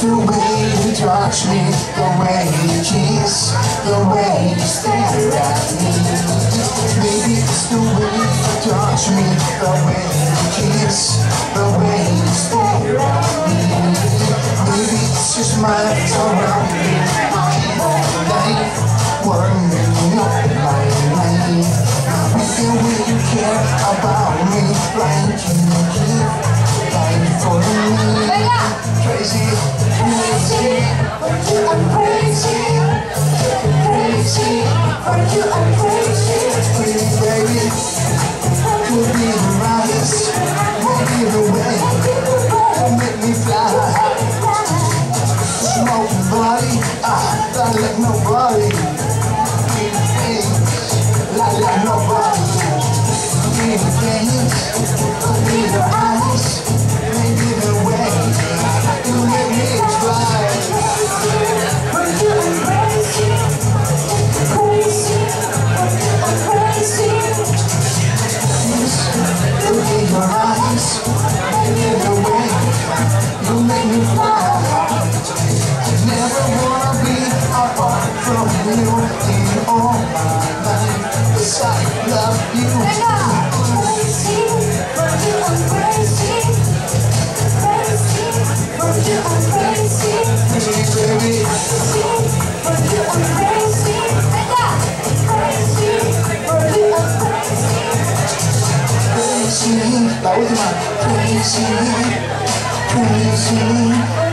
The way you touch me, the way you kiss, the way you stare at me. Baby, it's the way you touch me, the way you kiss, the way you stare at me. Baby, it's just my surrounding, my life, warming up my life. With the way you care about like nobody. Not like nobody. From you. 'Cause I love you. Crazy. I'm crazy, crazy. You crazy. You I'm crazy. Crazy. Crazy. crazy. Crazy, crazy, crazy.